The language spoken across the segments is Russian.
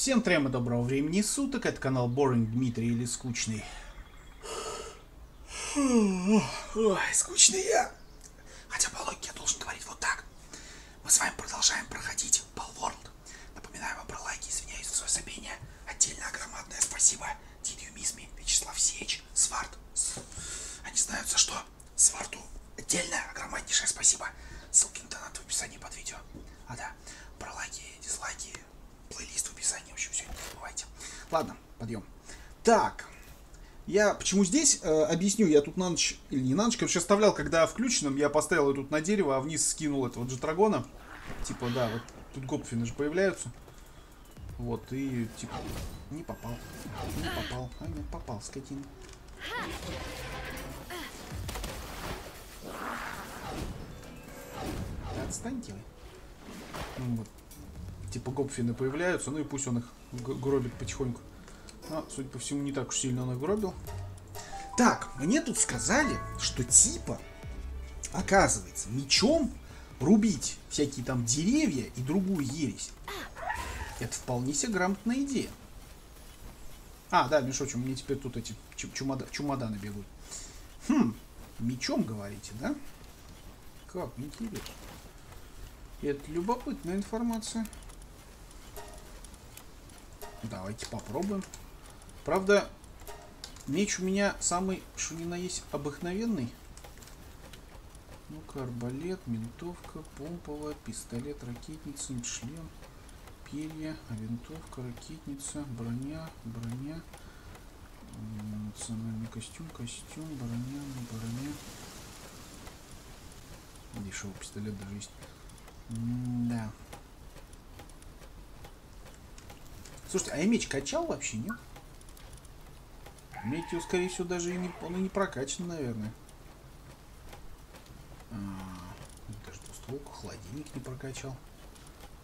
Всем трем доброго времени суток, это канал Boring Дмитрий или Скучный. Ой, скучный я. Хотя по логике я должен говорить вот так. Мы с вами продолжаем проходить Palworld. Напоминаю вам про лайки, извиняюсь за свое забение. Отдельно огромное спасибо miss me? Вячеслав Сеч, Сварт. Они знают за что. Сварту отдельно огромнейшее спасибо. Ссылки на донат в описании под видео. А да, про лайки, дизлайки, плейлист в описании. В общем, все это не забывайте. Ладно, подъем. Так, я почему здесь, э, объясню, я тут на ночь, или не на ночь, короче, оставлял, когда включенным, я поставил ее тут на дерево, а вниз скинул этого джетрагона. Типа, да, вот тут гопфины же появляются. Вот, и, типа, не попал. Не попал. А, нет, попал, скотина. Да отстаньте вы. Ну, вот. Типа гопфины появляются, ну и пусть он их гробит потихоньку. Но, судя по всему, не так уж сильно он их гробил. Так, мне тут сказали, что типа, оказывается, мечом рубить всякие там деревья и другую ересь. Это вполне себе грамотная идея. А, да, прочим, мне теперь тут эти чу- чумода- чумоданы бегут. Хм, мечом говорите, да? Как интересно. Это любопытная информация. Давайте попробуем. Правда, меч у меня самый, что ни на есть, обыкновенный. Ну-ка, арбалет, ментовка, помповая, пистолет, ракетница, шлем, перья, винтовка, ракетница, броня, броня, м, национальный костюм, костюм, броня, броня. Дешевый пистолет даже есть. Да. Слушайте, а я меч качал вообще, нет? Меч скорее всего, даже и не, он и не прокачан, наверное. А, даже двустволку, холодильник не прокачал.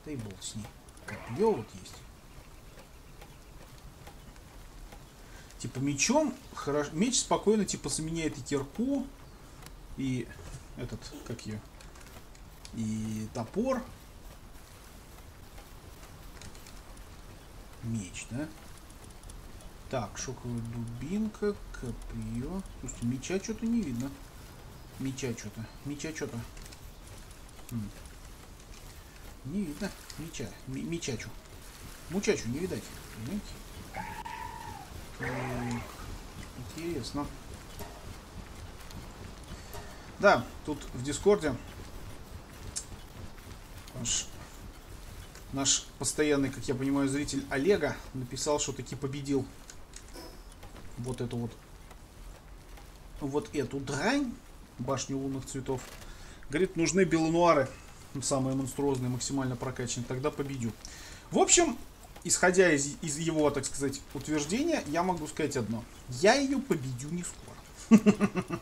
Да и болт с ней. Копье вот есть. Типа мечом, хорошо, меч спокойно типа заменяет и кирку, и этот, как ее, и топор. Меч, да? Так, шоковая дубинка, копье. Слушайте, меча что-то не видно. Меча что-то. Меча что-то. М. Не видно. Меча. М- мечачу. Мучачу не видать. Понимаете? Так. Интересно. Да, тут в Дискорде наш постоянный, как я понимаю, зритель Олега написал, что таки победил вот эту вот вот эту дрань, башню лунных цветов. Говорит, нужны белонуары, самые монструозные, максимально прокачанные, тогда победю. В общем, исходя из, из его, так сказать, утверждения, я могу сказать одно. Я ее победю не скоро.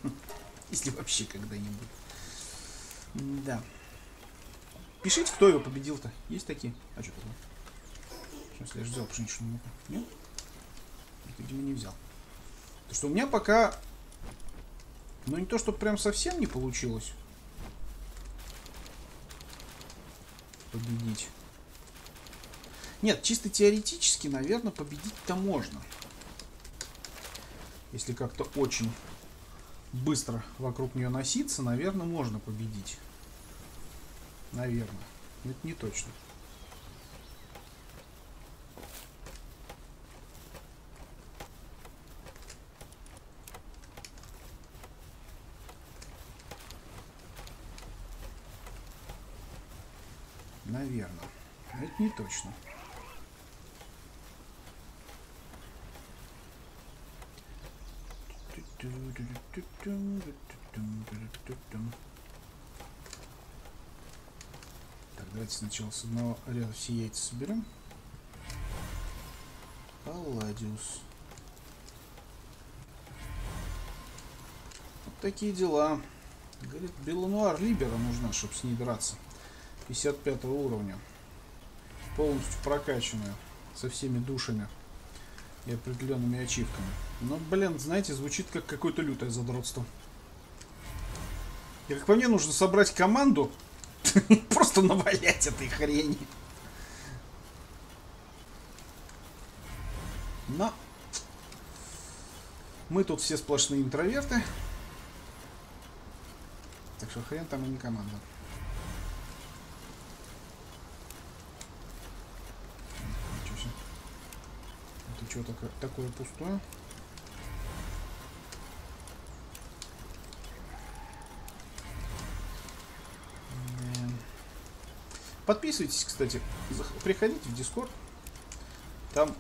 Если вообще когда-нибудь. Да. Пишите, кто его победил-то. Есть такие? А что такое? Смысле, я же взял пшеничную муку. Нет? Видимо, не взял. Потому что у меня пока... Ну, не то, что прям совсем не получилось. Победить. Нет, чисто теоретически, наверное, победить-то можно. Если как-то очень быстро вокруг нее носиться, наверное, можно победить. Наверное. Но это не точно. Наверное. Но это не точно. Так, давайте сначала с одного ряда все яйца соберем. Палладиус. Вот такие дела. Говорит, Белануар Либера нужна, чтобы с ней драться. 55 уровня. Полностью прокачанная. Со всеми душами. И определенными ачивками. Но, блин, знаете, звучит как какое-то лютое задротство. И как по мне, нужно собрать команду, просто навалять этой хрени. Но мы тут все сплошные интроверты. Так что хрен там и не команда. Это что такое, такое пустое? Подписывайтесь, кстати. Приходите в Дискорд. Там,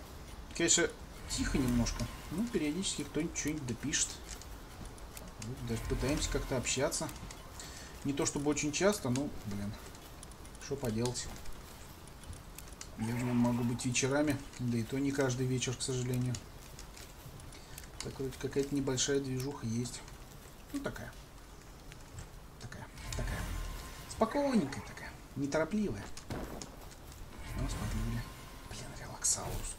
конечно, тихо немножко. Ну, периодически кто-нибудь что-нибудь допишет. Вот, даже пытаемся как-то общаться. Не то чтобы очень часто, но, блин, что поделать. Я нем могу быть вечерами, да и то не каждый вечер, к сожалению. Так вроде какая-то небольшая движуха есть. Ну, такая. Такая, такая. Спокойненькая неторопливая. Ну, смотрели. Блин, релаксаурус.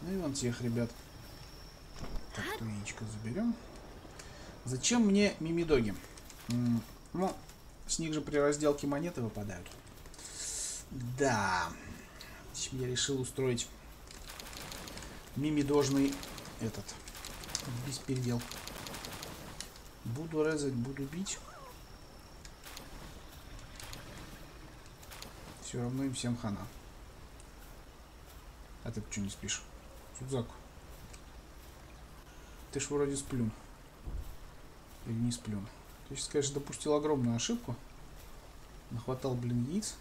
Ну и вон тех ребят. Так, то яичко заберем. Зачем мне мимидоги? Ну, с них же при разделке монеты выпадают. Да. Я решил устроить мимидожный этот беспередел. Буду резать, буду бить. Все равно им всем хана. А ты почему не спишь? Судзак. Ты ж вроде сплюн. Или не сплюн. Ты сейчас, конечно, допустил огромную ошибку. Нахватал, блин, яиц.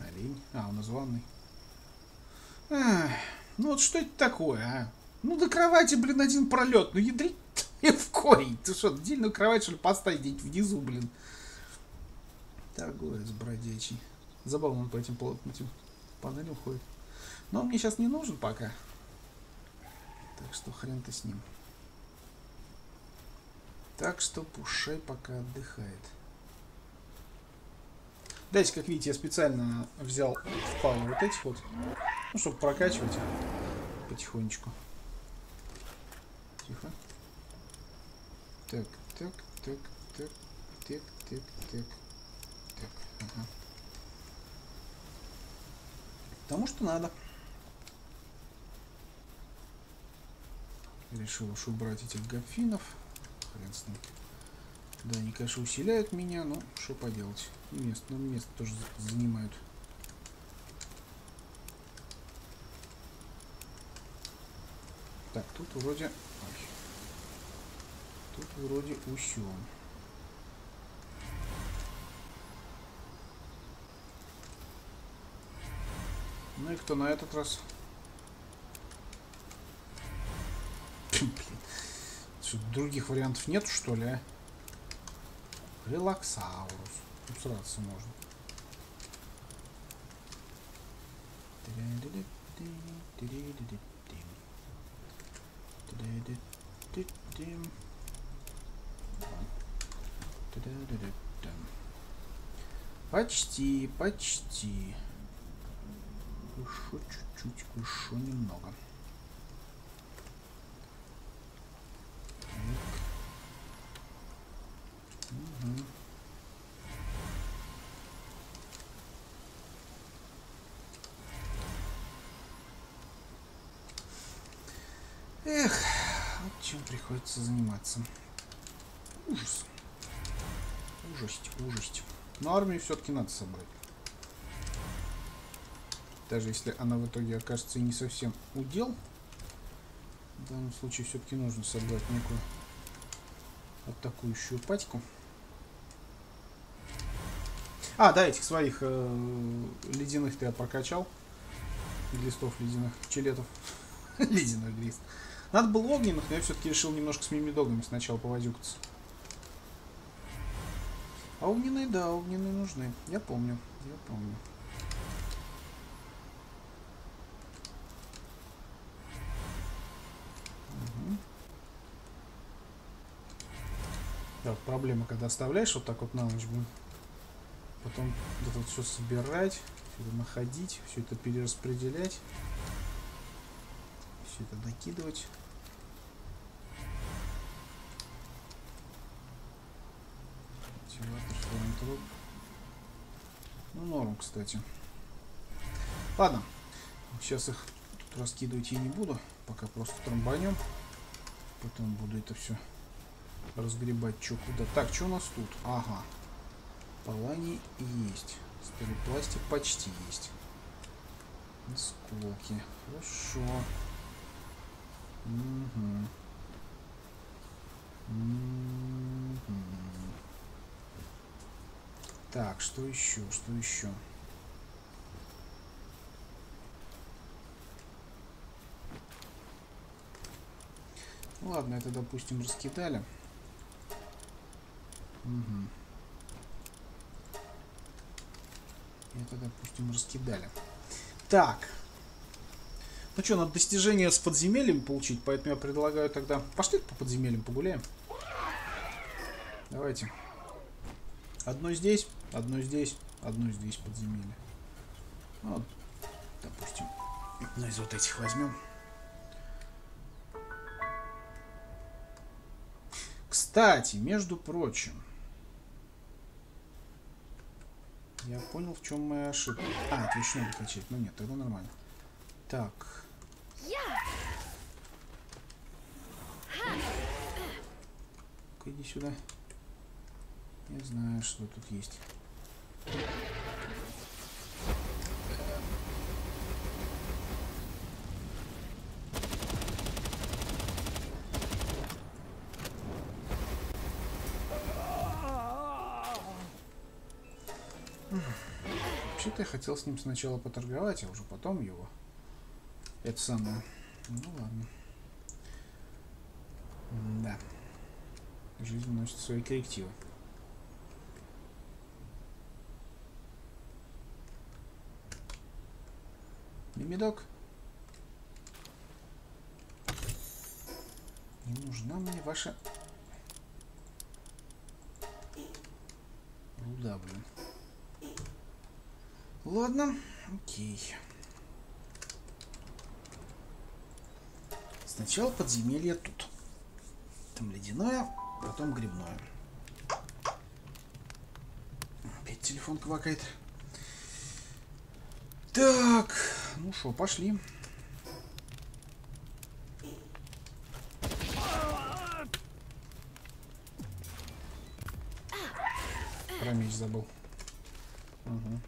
Олень. А, у нас ванный. Ах, ну вот что это такое, а? Ну до кровати, блин, один пролет. Ну ядрить в корень. Ты что, отдельную кровать, что ли, поставить где-нибудь внизу, блин? Торговец бродячий. Забавно он по этим, по этим панелям ходит. Но он мне сейчас не нужен пока. Так что хрен ты с ним. Так что пушай пока отдыхает. Дайте, как видите, я специально взял в пау вот этих вот. Ну, чтобы прокачивать потихонечку. Тихо. Так, так, так, так, так, так, так. Так, ага. Потому что надо. Решил уж убрать этих гопфинов. Хрен. Да, они, конечно, усиляют меня, но что поделать. И место, ну, место тоже занимают. Так, тут вроде... Ой. Тут вроде усё. Ну и кто на этот раз? Блин. Других вариантов нет, что ли, а? Релаксаурус. Тут сраться можно. Почти, почти. Еще чуть-чуть, еще немного. Чем приходится заниматься. Ужас. Ужасть, ужасть. Но армию все-таки надо собрать. Даже если она в итоге окажется и не совсем удел, в данном случае все-таки нужно собрать некую атакующую патьку. А, да, этих своих э, ледяных ты я прокачал. Листов ледяных, челетов. Ледяной глист. Надо было огненных, но я все-таки решил немножко с мимидогами сначала повозюкаться. А огненные, да, огненные нужны. Я помню, я помню. Да, проблема, когда оставляешь вот так вот на ночь, блин. Потом вот это вот все собирать, все это находить, все это перераспределять. Все это накидывать. Мотиватор. Ну, норм, кстати. Ладно. Сейчас их тут раскидывать я не буду. Пока просто трамбанем. Потом буду это все разгребать что куда. Так, что у нас тут? Ага. Паланий есть. Старый пластик почти есть. Осколки. Хорошо. Угу. Так, что еще? Что еще? Ладно, это, допустим, раскидали. Угу. Это, допустим, раскидали. Так. Ну что, надо достижение с подземельем получить, поэтому я предлагаю тогда... Пошли по подземельям погуляем. Давайте. Одно здесь, одно здесь, одно здесь подземелье. Вот, допустим, одно из вот этих возьмем. Кстати, между прочим, я понял, в чем моя ошибка. А, это еще качать. Ну нет, тогда нормально. Так. Иди сюда. Я знаю, что тут есть. Вообще-то я хотел с ним сначала поторговать, а уже потом его. Это самое. Ну ладно. Да. Жизнь носит свои коррективы. Мимидок. Не нужна мне ваша... Руда, блин. Ладно, окей. Сначала подземелье тут. Там ледяное, потом грибное. Опять телефон квакает. Так, ну что, пошли. Про меч забыл. Угу.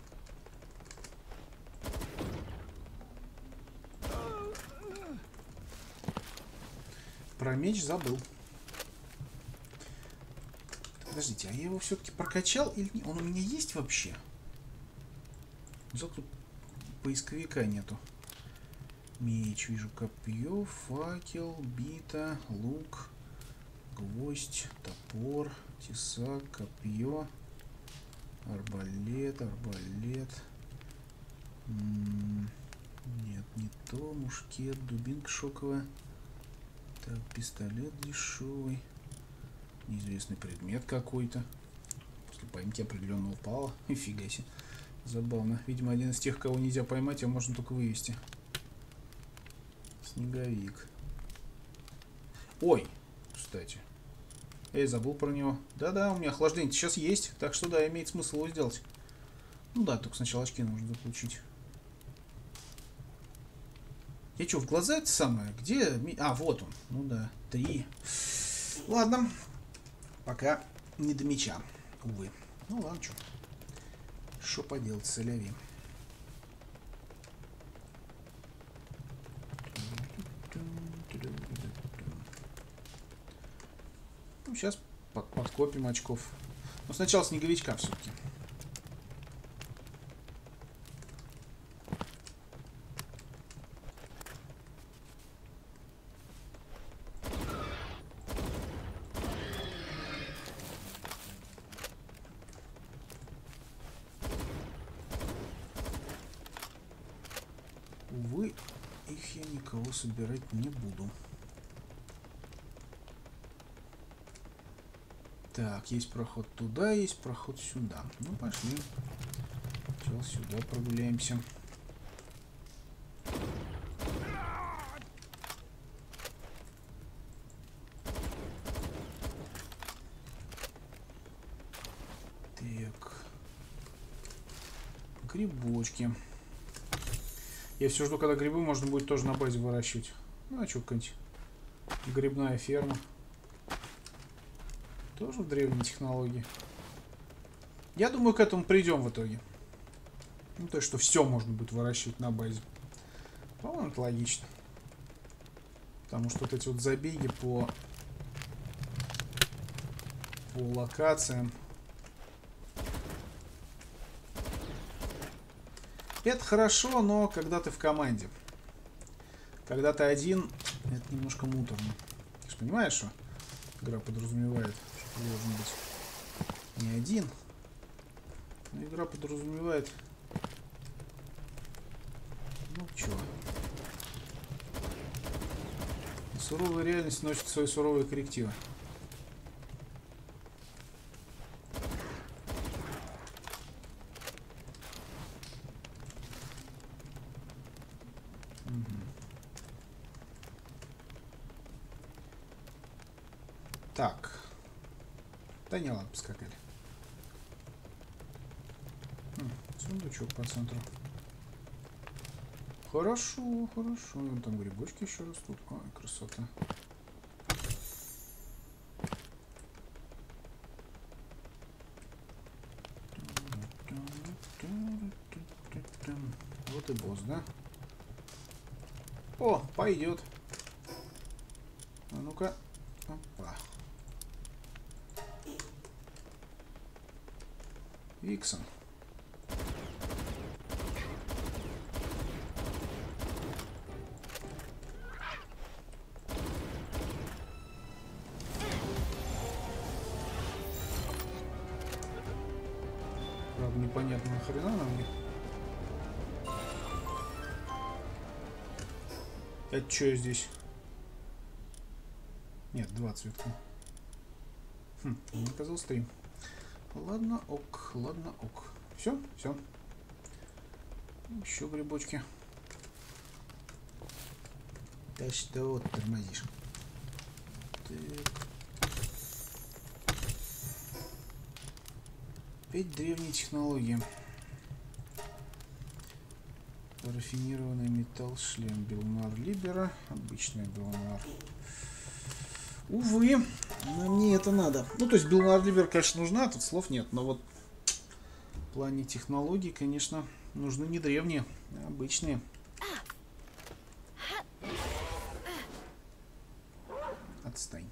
Про меч забыл. Подождите, а я его все-таки прокачал или нет? Он у меня есть вообще? Жалко, поисковика нету. Меч, вижу копье, факел, бита, лук, гвоздь, топор, тесак, копье, арбалет, арбалет. Нет, не то, мушкет, дубинка шоковая. Так, пистолет дешевый. Неизвестный предмет какой-то. После поимки определенно упала. Нифига себе. Забавно. Видимо, один из тех, кого нельзя поймать, а можно только вывести. Снеговик. Ой, кстати. Я и забыл про него. Да-да, у меня охлаждение сейчас есть, так что да, имеет смысл его сделать. Ну да, только сначала очки нужно заполучить. Я что, в глаза это самое? Где? А, вот он. Ну да, три. Ладно. Пока не до меча, увы. Ну ладно, что. Что поделать, соляви. Ну, сейчас под, подкопим очков. Но сначала снеговичка все-таки. Собирать не буду. Так, есть проход туда, есть проход сюда. Ну, пошли. Сейчас сюда прогуляемся. Так. Грибочки. Я все жду, когда грибы можно будет тоже на базе выращивать. Ну, а что, какая-нибудь грибная ферма. Тоже в древней технологии. Я думаю, к этому придем в итоге. Ну, то есть, что все можно будет выращивать на базе. По-моему, это логично. Потому что вот эти вот забеги по, по локациям. Это хорошо, но когда ты в команде. Когда ты один, это немножко муторно. Ты же понимаешь, что игра подразумевает, что должен быть не один. Но игра подразумевает... Ну, чё. Суровая реальность носит свои суровые коррективы. Так. Да не, ладно, поскакали. Хм, сундучок по центру. Хорошо, хорошо. Вон там грибочки еще растут. Ой, красота. Вот и босс, да? О, пойдет. Что здесь? Нет, два цветка. Хм, не оказал стрим. Ладно, ок, ладно, ок. Все, все. Еще грибочки. Да что вот тормозишь? Так. Опять древние технологии. Рафинированный металл, шлем Белнар Либера, обычный Белнар. Увы, мне это надо. Ну, то есть Белнар Либер, конечно, нужна, тут слов нет, но вот в плане технологий, конечно, нужны не древние, а обычные. Отстань.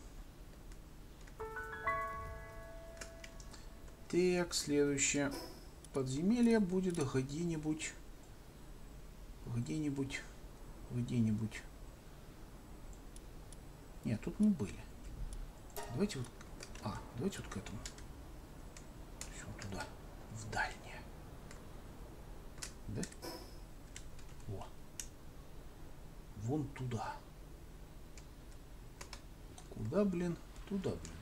Так, следующее подземелье будет где-нибудь, где-нибудь, где-нибудь. Нет, тут мы были. Давайте вот... А, давайте вот к этому. Все, туда. В дальнее. Да? О. Вон туда. Куда, блин? Туда, блин.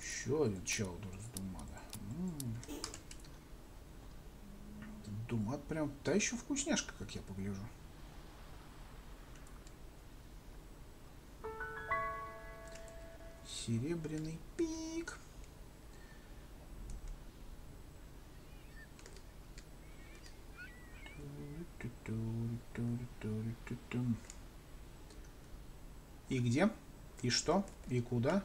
Еще один чаудер из Думада. М -м -м. Думат прям та еще вкусняшка, как я погляжу. Серебряный пик. И где? И что? И куда?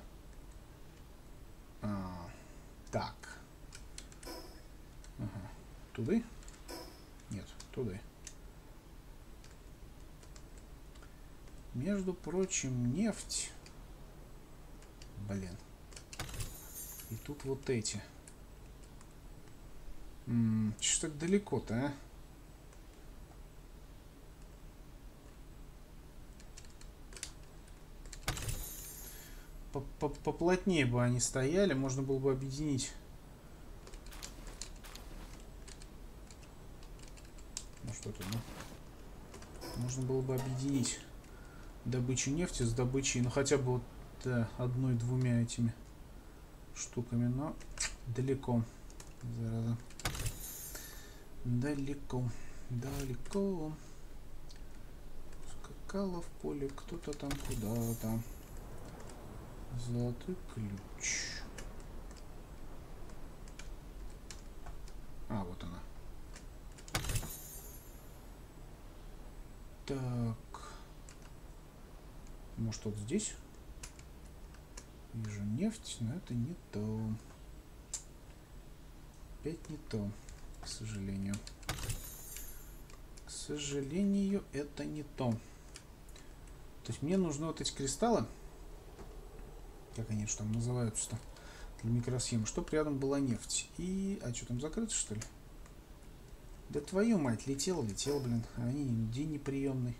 А, так. Ага. Туды? Туды. Между прочим, нефть. Блин. И тут вот эти. Что так далеко-то, а? Поплотнее бы они стояли, можно было бы объединить. Ну что то ну. Можно было бы объединить добычу нефти с добычей, ну хотя бы вот Да, одной-двумя этими штуками, но далеко. Зараза. Далеко. Далеко. Скакала в поле кто-то там куда-то. Золотой ключ. А, вот она. Так. Может, вот здесь? Вижу нефть, но это не то. Опять не то, к сожалению. К сожалению, это не то. То есть мне нужны вот эти кристаллы. Как они там называются-то? Для микросхемы. Чтоб рядом была нефть. И... А что там, закрыто что ли? Да твою мать, летел, летел, блин. Они день неприемный.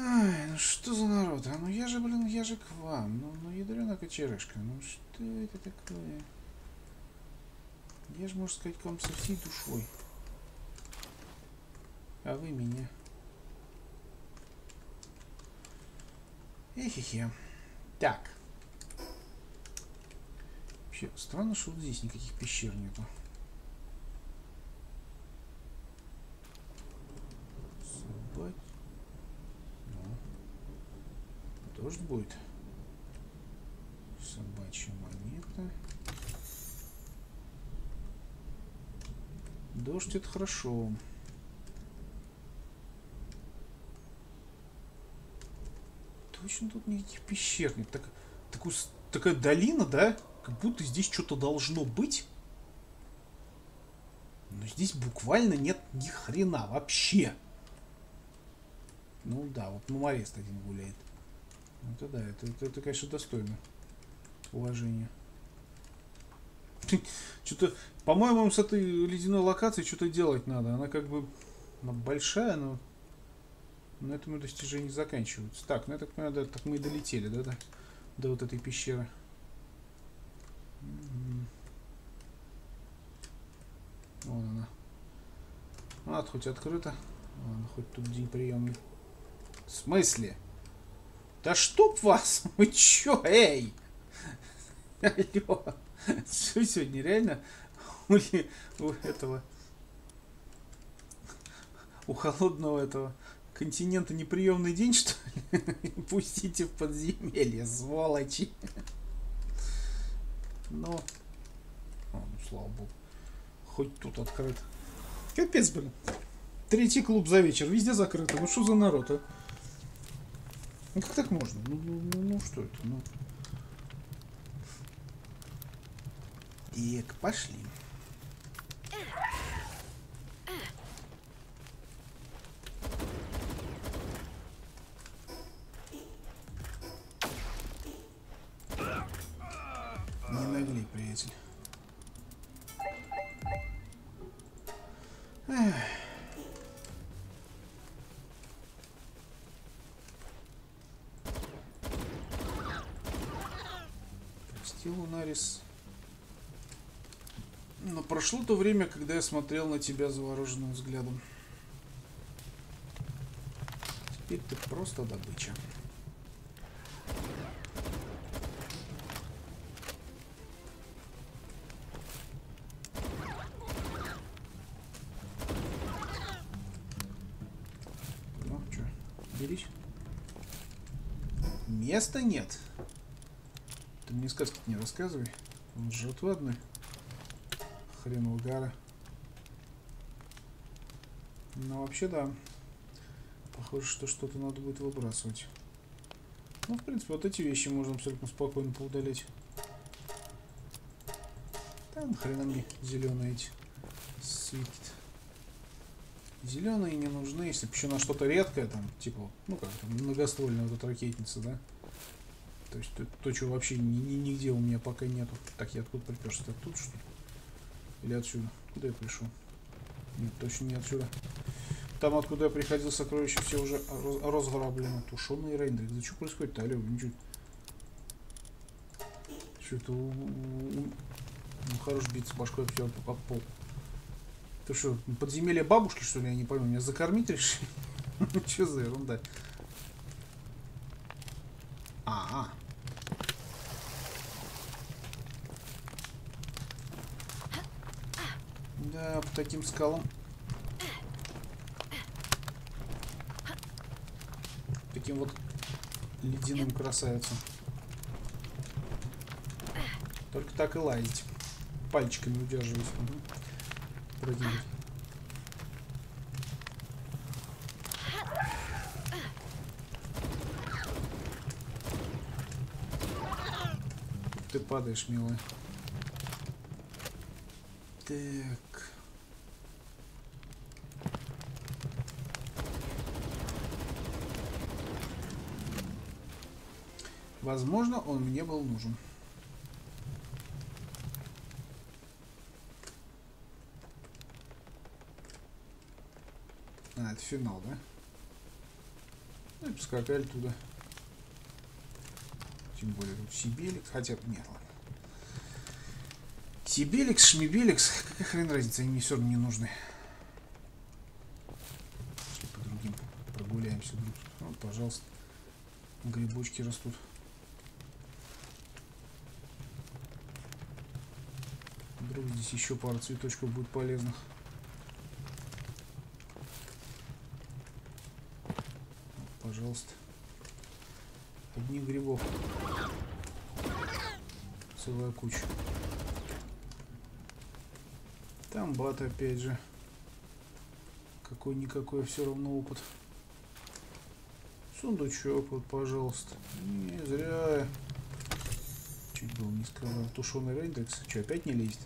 Ай, ну что за народ? А ну я же, блин, я же к вам. Ну, ну ядрена кочерышка. Ну что это такое? Я же, можно сказать, к вам со всей душой. А вы меня. Эхе-хе. Так. Вообще, странно, что вот здесь никаких пещер нету. Собать. Ну. Дождь будет. Собачья монета. Дождь это хорошо. Точно тут никаких пещер нет. Так, такую, такая долина, да? Как будто здесь что-то должно быть. Но здесь буквально нет ни хрена вообще. Ну да, вот Мамарест один гуляет. Это да, это, это, это конечно, достойно уважения. Что-то, по-моему, с этой ледяной локацией что-то делать надо. Она как бы она большая, но на этом достижения заканчиваются. Так, ну я так понимаю, да, так мы и долетели, да, до, до вот этой пещеры. Вон она. А, хоть открыто. Ладно, хоть тут день приемный. В смысле? Да чтоб вас! Вы чё, эй? Алло. Что сегодня реально у, у этого у холодного этого континента неприемный день, что ли? Пустите в подземелье, сволочи. Но... А, ну, слава богу. Хоть тут открыт. Капец, блин. Третий клуб за вечер. Везде закрыто. Ну что за народ, а? Ну как так можно? Ну, ну, ну, ну что это? Ну... Так, пошли. Прошло то время, когда я смотрел на тебя завороженным взглядом. Теперь ты просто добыча. Ну, что, берись. Места нет. Ты мне сказки не рассказывай. Он жертва одной. Хрен угара. Ну, вообще, да. Похоже, что что-то надо будет выбрасывать. Ну, в принципе, вот эти вещи можно абсолютно спокойно поудалить. Да, нахрена мне зеленые эти светит. Зеленые не нужны, если бы еще на что-то редкое, там, типа, ну как там, многоствольная вот эта ракетница, да? То есть то, то чего вообще ни, ни, нигде у меня пока нету. Так, я откуда приперся? Тут что ли? Или отсюда? Куда я пришел? Нет, точно не отсюда. Там, откуда я приходил, сокровища все уже разграблены. Тушеный рейндрик. Да что происходит-то, алло, ничего. Что-то у, у, у, хорош биться башкой об, об пол. Ты что, подземелье бабушки, что ли, я не пойму, меня закормить решили? Что за ерунда? А, -а. Да, по таким скалам. Таким вот ледяным красавицам. Только так и лазить. Пальчиками удерживать. Угу. Продвинуть. Ты падаешь, милая. Так. Возможно, он мне был нужен. А, это финал, да? Ну и поскакали туда. Тем более тут Сибеликс. Хотя, нет, ладно. Сибеликс, Шмибеликс. Какая хрен разница, они мне все равно не нужны. По другим прогуляемся. Вот, пожалуйста. Грибочки растут. Вдруг здесь еще пара цветочков будет полезных. пожалуйста. Одних грибов. Целая куча. Там бат опять же. Какой-никакой все равно опыт. Сундучок, вот, пожалуйста. Не зря. Чуть было не сказал. Тушеный рейндекс. Что, опять не лезет?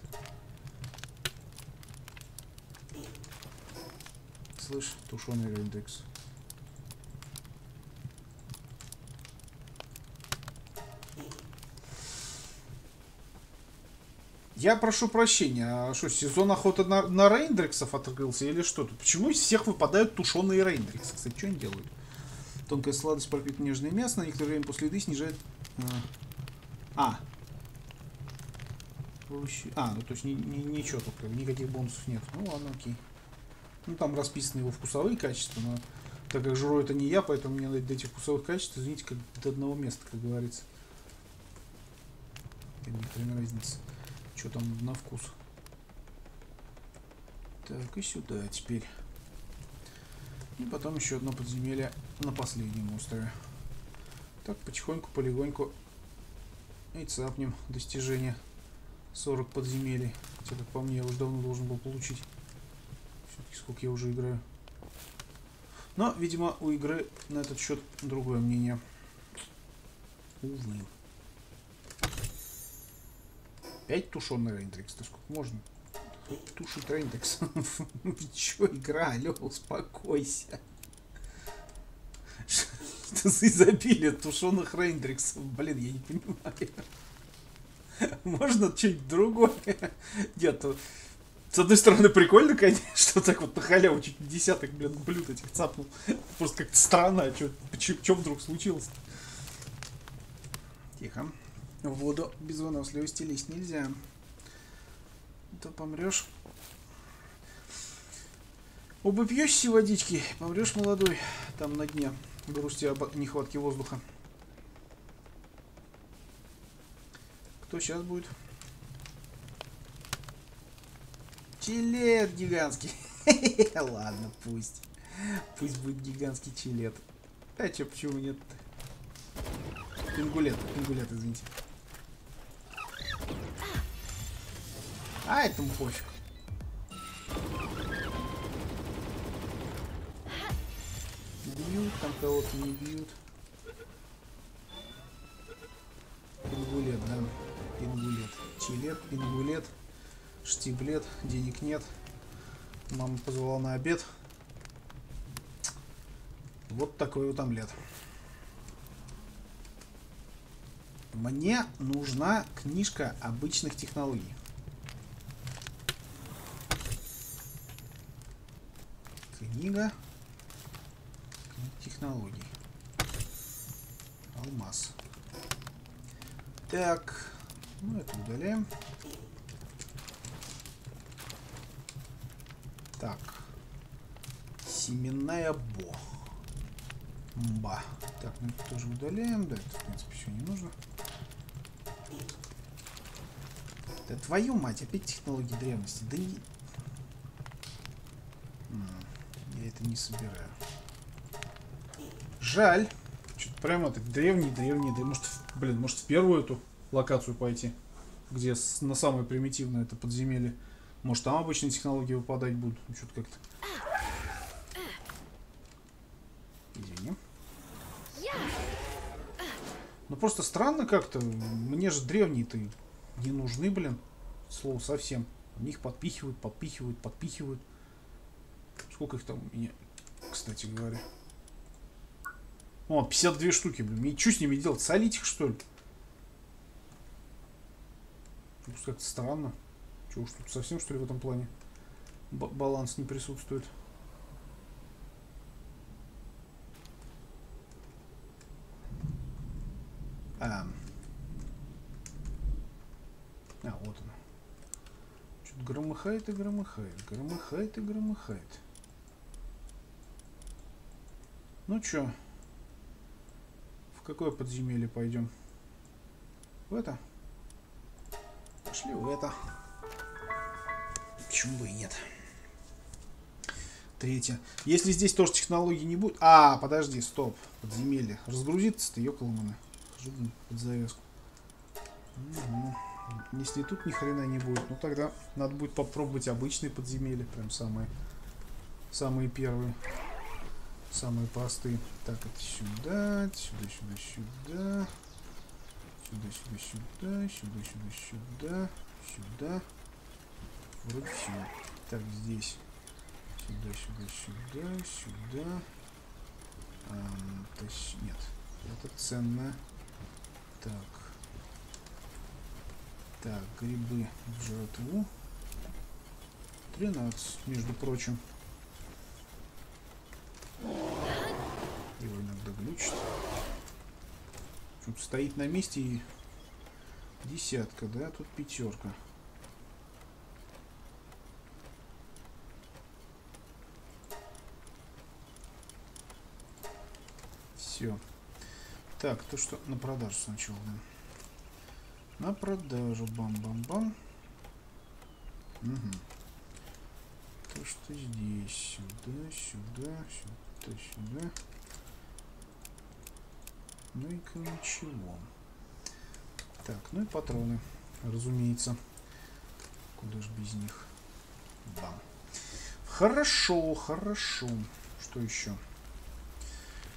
Слышь, тушеный рейндекс. Я прошу прощения, а что, сезон охоты на, на рейндрексов открылся или что? -то? Почему из всех выпадают тушеные рейндрексы? Кстати, что они делают? Тонкая сладость пропит нежное мясо, на некоторое время после еды снижает... А. А, ну то есть ни, ни, ничего только, никаких бонусов нет. Ну ладно, окей. Ну там расписаны его вкусовые качества, но так как жру это не я, поэтому мне до этих вкусовых качеств, извините, как до одного места, как говорится. Ни хрена разницы. Что там на вкус? Так, и сюда теперь. И потом еще одно подземелье на последнем острове. Так, потихоньку, полегоньку и цапнем достижение 40 подземелий. Хотя, как по мне, я уже давно должен был получить. Все-таки сколько я уже играю. Но, видимо, у игры на этот счет другое мнение. Увы. Опять тушеный рейндрекс. Да сколько можно? Тушить рейндрекс. Че, игра, алло, успокойся. За изобилие тушеных рейндрексов? Блин, я не понимаю. Можно что-нибудь другое? Нет, с одной стороны, прикольно, конечно, что так вот на халяву чуть десяток, блин, блюд этих цапнул. Просто как-то странно, а что, вдруг случилось? -то? Тихо. В воду без выносливости лезть нельзя. То помрешь. Убопьешься водички, помрешь молодой, там на дне, грусти об нехватке воздуха. Кто сейчас будет? Чилет гигантский. Ладно, пусть. Пусть будет гигантский чилет. А чё, почему нет? Пингулет, пингулет, извините. А этому пофиг. Там кого-то не бьют. Пингулет, да. Пингулет. Чилет, пингулет. Штиблет. Денег нет. Мама позвала на обед. Вот такой вот омлет. Мне нужна книжка обычных технологий. Книга технологий. Алмаз. Так, ну это удаляем. Так, семенная бо. Мба. Так, мы это тоже удаляем. Да, это, в принципе, все не нужно. Да твою мать, опять технологии древности. Да не... Я это не собираю. Жаль. Что-то прямо так древний-древний. Да может, блин, может в первую эту локацию пойти, где с- на самое примитивное это подземелье. Может там обычные технологии выпадать будут. Ну, что-то как-то. Извини. Ну просто странно как-то. Мне же древние-то не нужны, блин. Слово совсем. В них подпихивают, подпихивают, подпихивают. Сколько их там у меня, кстати говоря. О, 52 штуки, блин. Мне что с ними делать? Солить их, что ли? Просто как-то странно. Чего уж тут совсем, что ли, в этом плане ба- баланс не присутствует. А, а вот он. Что-то громыхает и громыхает, громыхает и громыхает. Ну чё, в какое подземелье пойдем? В это? Пошли в это. Почему бы и нет? Третье. Если здесь тоже технологий не будет... А, подожди, стоп. Подземелье. Разгрузиться-то, ёкалманы. Хожу под завязку. Мгм. Если тут ни хрена не будет, ну тогда надо будет попробовать обычные подземелья. Прям самые, самые первые. Самые простые. Так, это сюда, сюда, сюда, сюда. Сюда, сюда, сюда, сюда, сюда, сюда, сюда. Вроде все. Так, здесь. Сюда, сюда, сюда, сюда. Ам, тащ- Нет, это ценно. Так. Так, грибы в жратву. 13, между прочим. Его иногда глючит. Тут стоит на месте и десятка, да? Тут пятерка. Все. Так, то что на продажу сначала, да. На продажу. Бам-бам-бам. Угу. То, что здесь. Сюда, сюда, сюда, сюда. Ну и ничего. Так, ну и патроны, разумеется. Куда ж без них? Бам. Хорошо, хорошо. Что еще?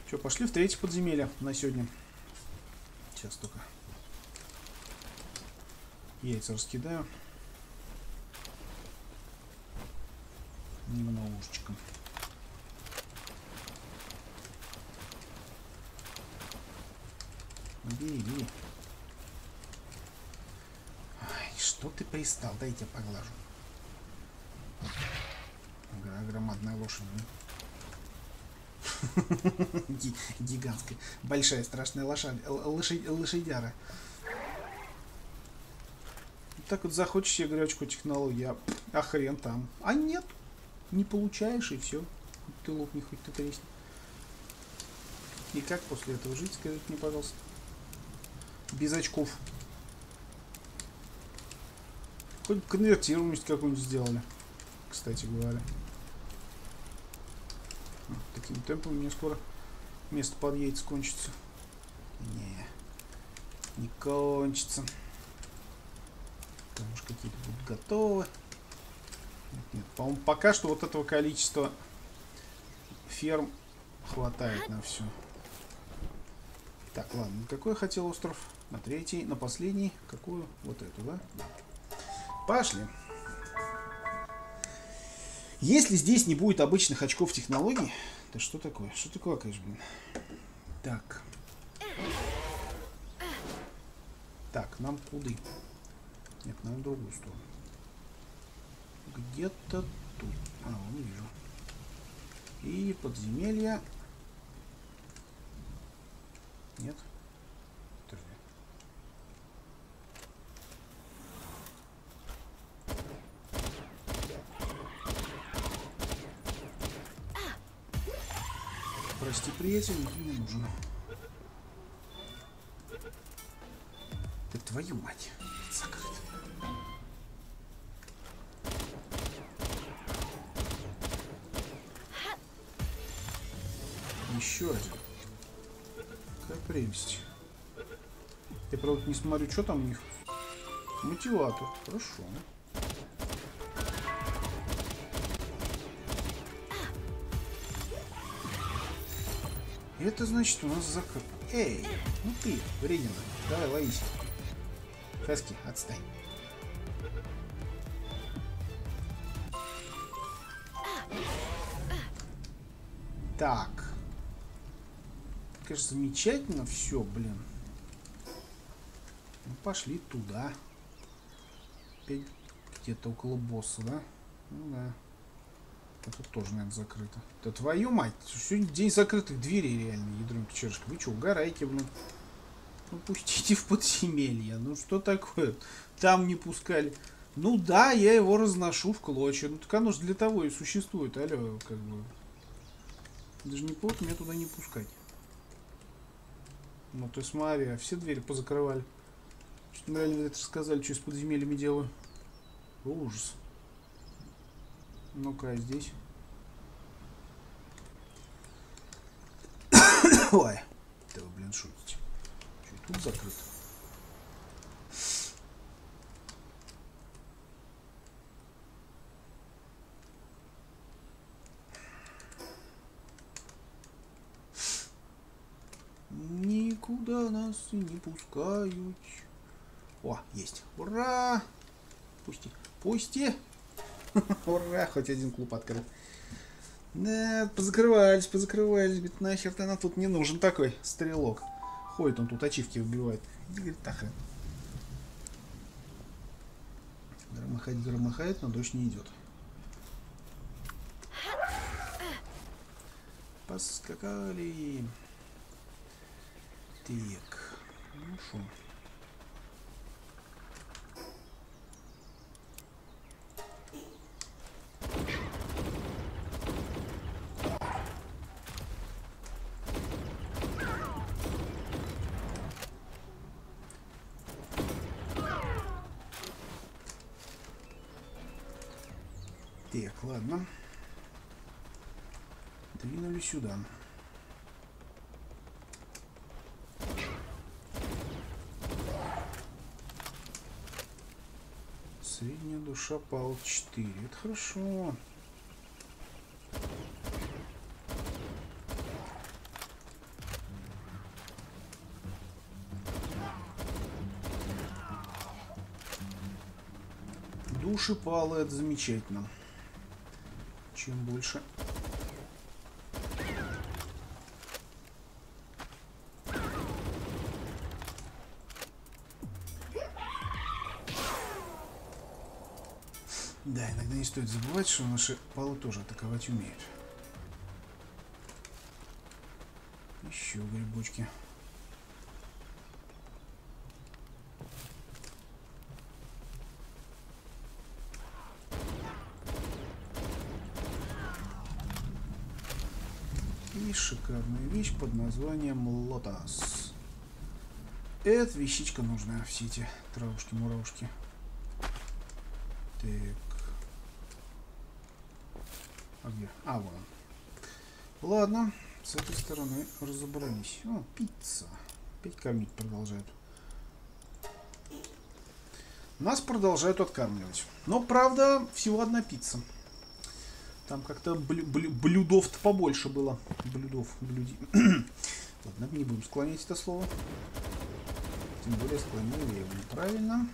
Что, пошли в третье подземелье на сегодня. Сейчас только яйца раскидаю. Немножечко. Бери. Ай, что ты пристал? Дай я тебя поглажу. Гра- Громадная лошадь. Гигантская. Большая страшная лошадь. Лошадяра. Так вот захочешь себе гречку технологии, а, а хрен там. А нет. Не получаешь и все. Ты лопни, хоть ты тресни. И как после этого жить, скажите мне, пожалуйста. Без очков. Хоть конвертируемость какую-нибудь сделали. Кстати говоря. Таким темпом мне скоро место под яйца кончится. Не, не кончится. Там уж какие-то будут готовы. Нет, нет, по-моему, пока что вот этого количества ферм хватает на все. Так, ладно, какой я хотел остров? На третий, на последний. Какую? Вот эту, да? Пошли. Если здесь не будет обычных очков технологий, то что такое? Что такое, конечно, блин? Так. Так, нам куда? Нет, нам в другую сторону. Где-то тут. А, вон вижу. И подземелье. Нет? Подожди. Прости, приятель, мне нужен. Да твою мать. Закрыт. Еще один. Какая прелесть. Я, правда, не смотрю, что там у них. Мотиватор. Хорошо. Это значит у нас закрыт. Эй, ну ты, вредина. Давай, ловись. Хаски, отстань. Так. Конечно, замечательно все, блин. Ну, пошли туда. Опять где-то около босса, да? Ну да. Это тоже, наверное, закрыто. Да твою мать! Сегодня день закрытых дверей реально, ядрёнки черышки. Вы что, угораете, блин? Ну пустите в подземелье. Ну что такое? Там не пускали. Ну да, я его разношу в клочья. Ну так оно же для того и существует. Алло, как бы. Даже не повод меня туда не пускать. Ну ты смотри, а все двери позакрывали. Что-то реально это рассказали, что с подземельями делаю. Ужас. Ну-ка, здесь. Ой. Да вы, блин, шутите. И тут закрыто? Никуда нас и не пускают. О, есть. Ура! Пусти. Пусти. Ура, хоть один клуб открыл. Да, позакрывались, позакрывались. Говорит, нахер ты нам тут не нужен такой стрелок. Ходит он тут, ачивки выбивает. И говорит, так. Громыхает, громыхает, но дождь не идет. Поскакали. Так. Ну шо. Так, ладно. Двинули сюда. Средняя душа пал 4. Это хорошо. Души палы, это замечательно. Чем больше стоит забывать, что наши палы тоже атаковать умеют. Еще грибочки. И шикарная вещь под названием Лотос. Эта вещичка нужна, все эти травушки-муравушки. Так. А где? А, вон. он. Ладно, с этой стороны разобрались. О, пицца. Опять кормить продолжают. Нас продолжают откармливать. Но, правда, всего одна пицца. Там как-то блю блю блюдов-то побольше было. Блюдов, блюди. Ладно, не будем склонять это слово. Тем более склонил я его неправильно.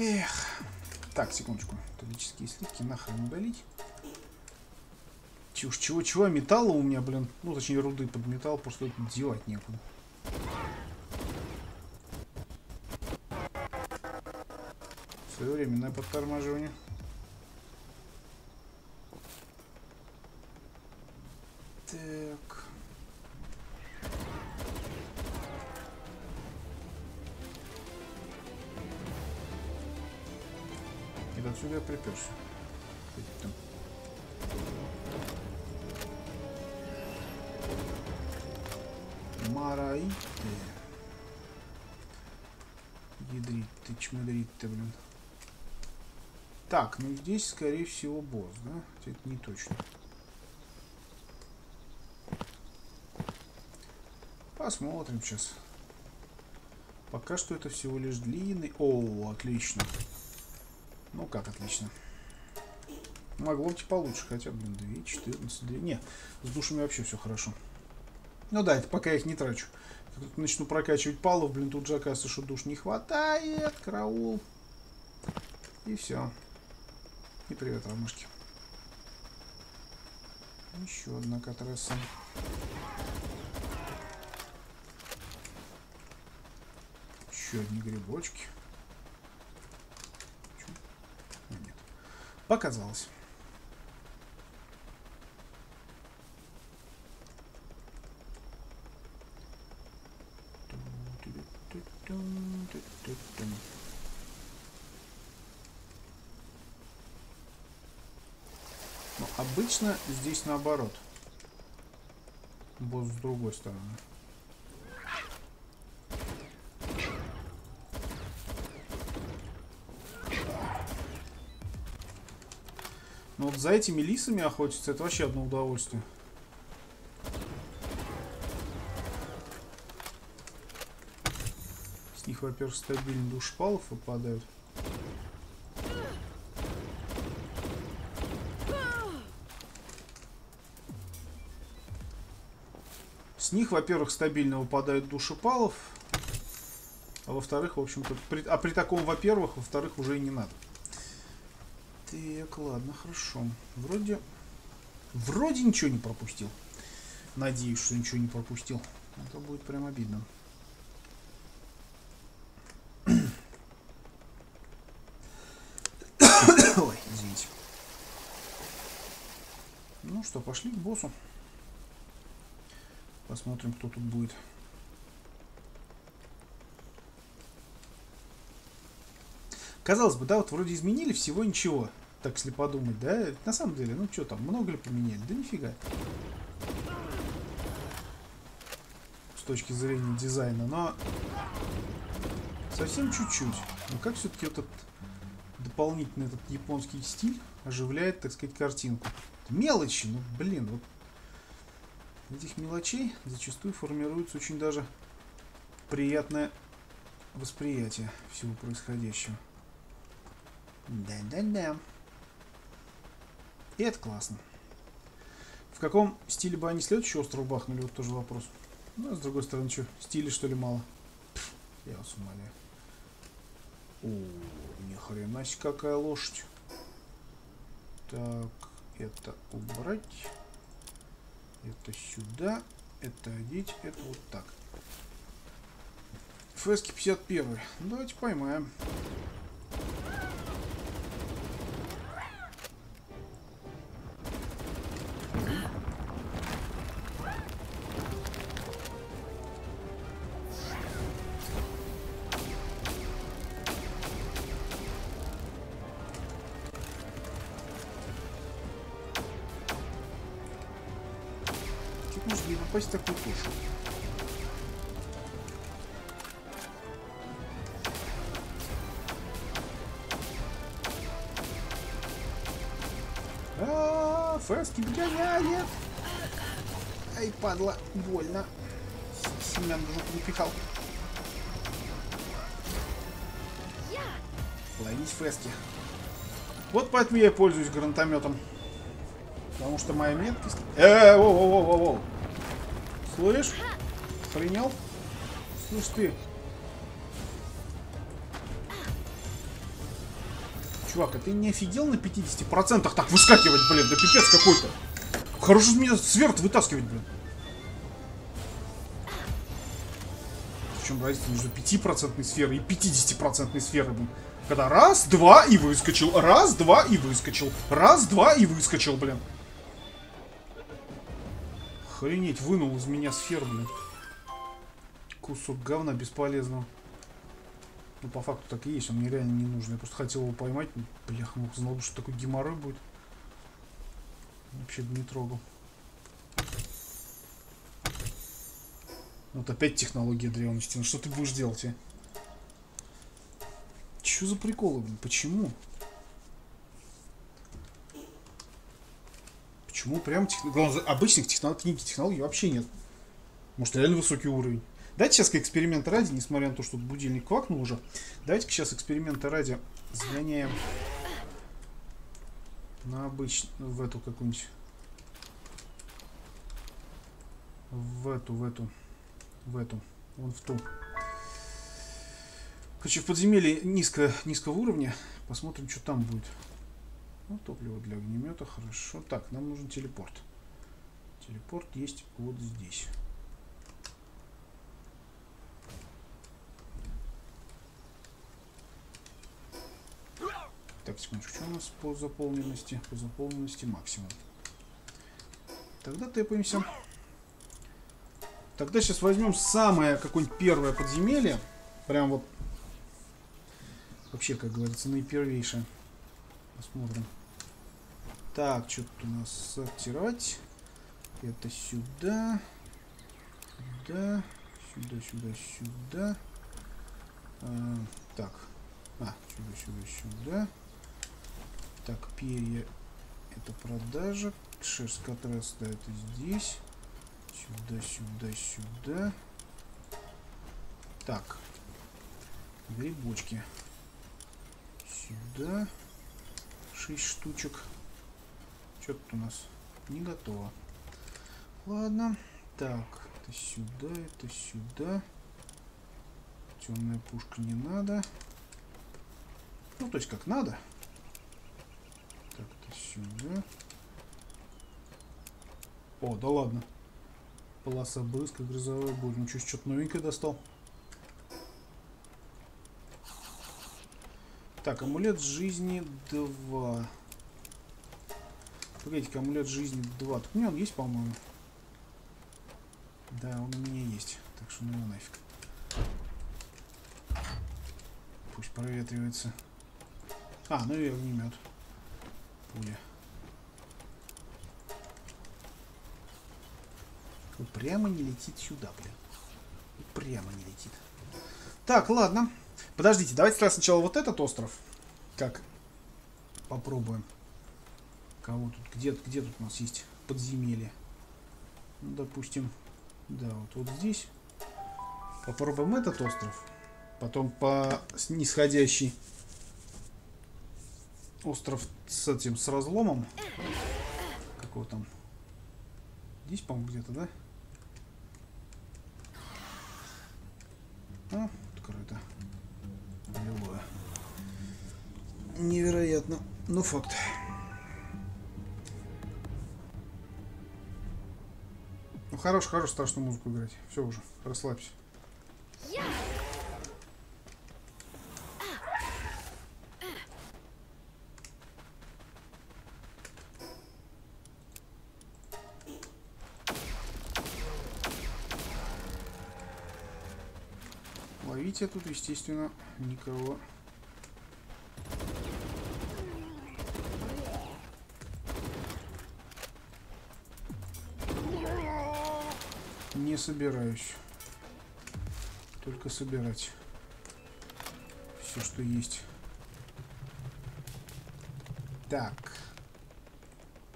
Эх. Так, секундочку. Металлические слитки нахрен удалить. Чего, чего, чего? Металла у меня, блин. Ну, точнее, руды под металл, просто девать некуда. Своевременное подтормаживание. Приперся. Там. Ядрить ты, чмодрить-то, блин. Так, ну здесь, скорее всего, босс, да? Это не точно. Посмотрим сейчас. Пока что это всего лишь длинный... О, отлично. Ну как отлично. Могло быть получше, хотя, блин, 2, 14, 2. Не, с душами вообще все хорошо. Ну да, это пока я их не трачу. Как начну прокачивать палов, блин, тут же оказывается, что душ не хватает. Караул. И все. И привет, ромашки. Еще одна катресса. Еще одни грибочки. А, нет. Показалось. Но обычно здесь наоборот. Босс с другой стороны. За этими лисами охотиться, это вообще одно удовольствие. С них, во-первых, стабильно душпалов выпадают. С них, во-первых, стабильно выпадают душепалов. А во-вторых, в общем-то, при, а при таком, во-первых, во-вторых, уже и не надо. Так, ладно, хорошо. Вроде... Вроде ничего не пропустил. Надеюсь, что ничего не пропустил. Это будет прям обидно. Ой, извините. Ну что, пошли к боссу. Посмотрим, кто тут будет. Казалось бы, да, вот вроде изменили всего ничего. Так, если подумать, да? На самом деле, ну что там, много ли поменяли? Да нифига. С точки зрения дизайна, но совсем чуть-чуть. Но как все-таки этот дополнительный этот японский стиль оживляет, так сказать, картинку. Мелочи, ну блин, вот этих мелочей зачастую формируется очень даже приятное восприятие всего происходящего. Да-да-да. И это классно. В каком стиле бы они следующий остров бахнули, вот тоже вопрос. Ну, а с другой стороны, что, стиля что ли мало? Пфф, я вас умоляю. О, ни хрена себе какая лошадь. Так, это убрать. Это сюда. Это одеть. Это вот так. Фески 51. Давайте поймаем. Догоняет. Ай, падла, больно. Семян в жопу напихал. Ловись, Фески. Вот поэтому я пользуюсь гранатометом. Потому что моя меткость... Э, -э, -э, -э, -э, -э. Слышь? Охренел? Слышь ты. Чувак, а ты не офигел на 50% так выскакивать, блин? Да пипец какой-то. Хорошо меня сверх вытаскивать, блин. В чем разница между 5% сферой и 50% сферой, блин? Когда раз, два и выскочил, раз, два и выскочил, раз, два и выскочил, блин. Охренеть, вынул из меня сферу, блин. Кусок говна бесполезного. Ну, по факту так и есть, он мне реально не нужен. Я просто хотел его поймать. Блях, мог знал, что такой геморрой будет. Вообще не трогал. Вот опять технология древности. Ну что ты будешь делать, а? Чё за приколы, блин? Почему? Почему прям тех... Обычных технологий, книги технологий вообще нет. Может, реально высокий уровень. Давайте сейчас эксперимента ради, несмотря на то, что будильник квакнул уже, давайте сейчас эксперимента ради сгоняем на обычную, в эту какую-нибудь, в эту, в эту, в эту, вон в ту. Короче, в подземелье низко, низкого уровня. Посмотрим, что там будет. Ну, топливо для огнемета, хорошо. Так, нам нужен телепорт. Телепорт есть вот здесь. Так, секундочку, что у нас по заполненности? По заполненности максимум. Тогда тэпаемся. Тогда сейчас возьмем самое какое-нибудь первое подземелье. Прям вот вообще, как говорится, наипервейшее. Посмотрим. Так, что тут у нас сортировать? Это сюда. Сюда. Сюда, сюда, сюда. А, так. А, сюда, сюда, сюда. Так, перья это продажа. Шерсть, которая стоит здесь. Сюда, сюда, сюда. Так. Грибочки. Сюда. Шесть штучек. Что тут у нас? Не готово. Ладно. Так, это сюда, это сюда. Темная пушка не надо. Ну, то есть как надо. Сюда. О, да ладно. Полоса брызг грозовой бурь. Ну что, что-то новенькое достал. Так, амулет жизни 2. Погодите, амулет жизни 2. Так у меня он есть, по-моему. Да, он у меня есть. Так что ну его нафиг. Пусть проветривается. А, ну и огнемет. Пуля. Прямо не летит сюда, блин. Прямо не летит. Так, ладно. Подождите, давайте тогда сначала вот этот остров. Как? Попробуем. Кого тут? Где, где тут у нас есть подземелье? Ну, допустим, да, вот, вот здесь. Попробуем этот остров. Потом по нисходящий остров с этим, с разломом. Какого там? Здесь, по-моему, где-то, да? А, открыто. Любое. Невероятно. Ну, факт. Ну, хорош, хорош страшную музыку играть. Все уже, расслабься. Ловить я тут, естественно, никого не собираюсь. Только собирать все, что есть. Так.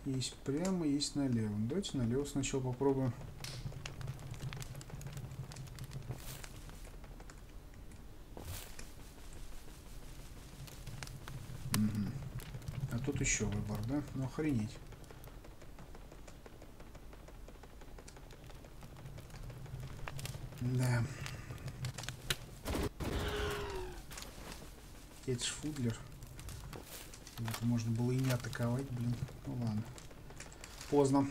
Есть прямо, есть налево. Давайте налево сначала попробуем. Угу. А тут еще выбор, да? Ну охренеть. Да. Это ж фудлер. Это можно было и не атаковать, блин. Ну ладно. Поздно.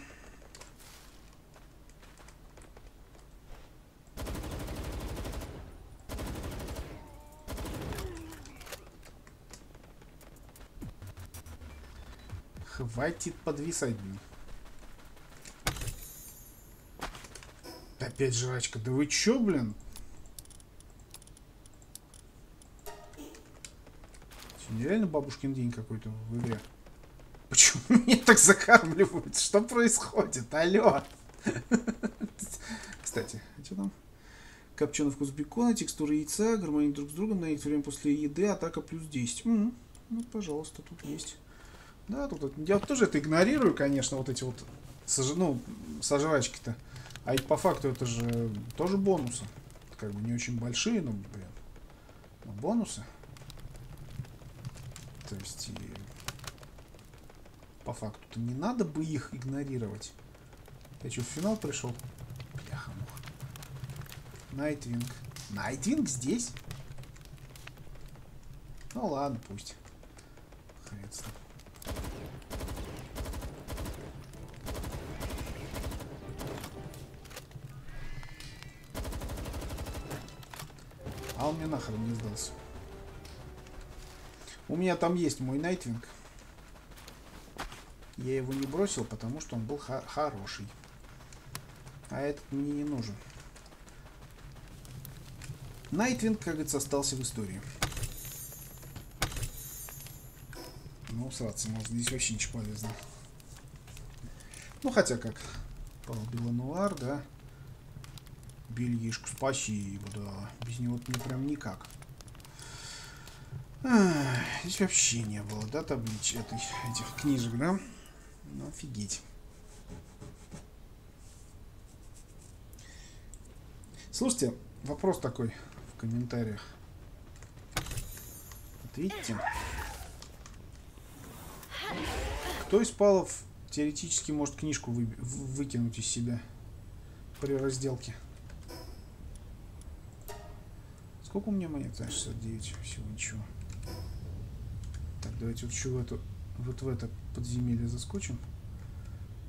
Хватит подвисать. Опять жрачка. Да вы чё, блин? Сегодня реально бабушкин день какой-то в игре. Почему меня так закармливают? Что происходит? Алло! Кстати, а что там? Копченый вкус бекона, текстура яйца, гармония друг с другом, на некоторое время после еды, атака плюс 10. М-м, ну, пожалуйста, тут есть. Да, тут я тоже это игнорирую, конечно, вот эти вот сож... ну, сожрачки-то. А ведь по факту это же тоже бонусы. Как бы не очень большие, но, блин, но бонусы. То есть, и по факту-то не надо бы их игнорировать. Я что, в финал пришел? Бляха. Найтвинг. Найтвинг здесь? Ну ладно, пусть. Хрен с ним. Мне нахрен не сдался. У меня там есть мой Найтвинг. Я его не бросил, потому что он был хороший. А этот мне не нужен. Найтвинг, как говорится, остался в истории. Ну, сраться можно. Здесь вообще ничего полезного. Ну, хотя как. Пал Белануар, да. Бельишку, спасибо, да. Без него мне прям никак. А, здесь вообще не было, да, таблич этой, этих книжек, да? Ну, офигеть. Слушайте, вопрос такой в комментариях. Видите? Кто из палов теоретически может книжку вы, выкинуть из себя при разделке? Сколько у меня монет? 69. Всего ничего. Так, давайте вот в эту, вот в это подземелье заскочим.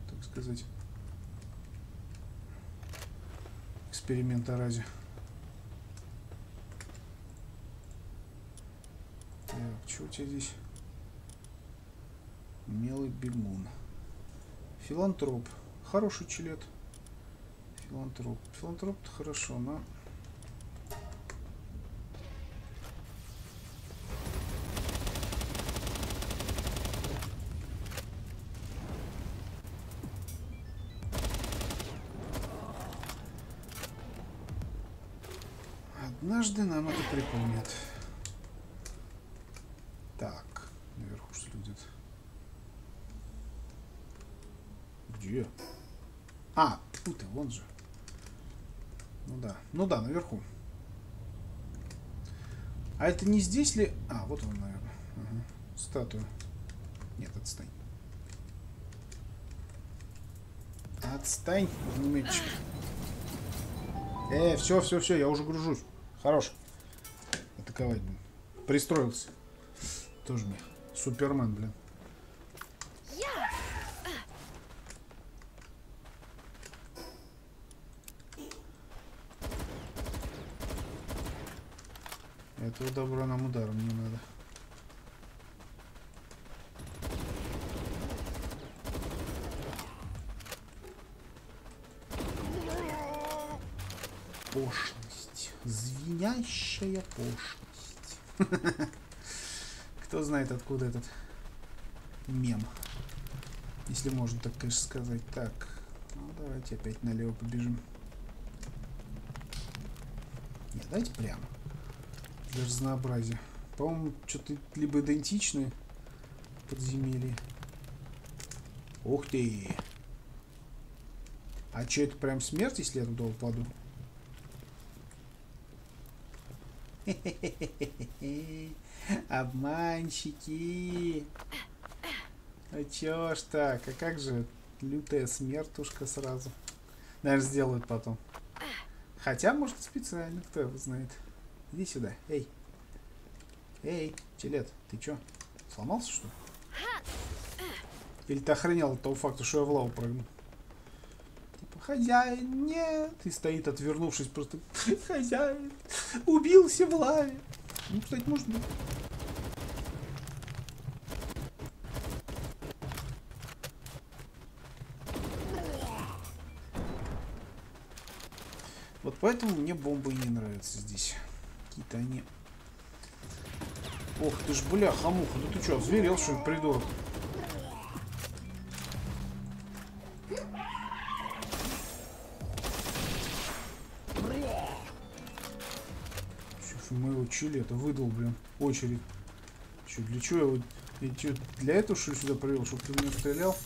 Так сказать. Эксперимента ради. Так, что у тебя здесь? Мелый бегун. Филантроп. Хороший челет. Филантроп. Филантроп-то хорошо, но... Это припомнят. Так, наверху что ли где-то? Где? А, тут ты, вон же. Ну да, ну да, наверху. А это не здесь ли? А, вот он, наверное. Ага. Статуя. Нет, отстань. Отстань, огнеметчик. Э, все, все, все, я уже гружусь. Хорош. Атаковать, блин. Пристроился. Тоже мне. Супермен, блин. Этого добра нам ударом не надо. Пошлость. Звенящая пошлость. Кто знает, откуда этот мем. Если можно так, конечно, сказать. Так, ну давайте опять налево побежим. Нет, давайте прямо для разнообразия. По-моему, что-то либо идентичные подземелья. Ух ты! А что, это прям смерть, если я туда упаду? Обманщики! А чё ж так? А как же лютая смертушка сразу? Наверное, сделают потом. Хотя, может, специально, кто его знает. Иди сюда. Эй. Эй, Телет, ты чё? Сломался, что ли? Или ты охранял от того факта, что я в лаву прыгну? Хозяин, нет. И стоит, отвернувшись, просто, хозяин, убился в лаве. Ну, кстати, может быть. Вот поэтому мне бомбы не нравятся здесь. Какие-то они Ох ты ж, бля, хамуха, ну ты что, зверел, что ли, придурок? Мы его чили, это выдал, блин, очередь. Че, для чего я. Я чё, для этого, что сюда привел, чтобы ты него стрелял?